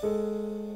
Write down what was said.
Música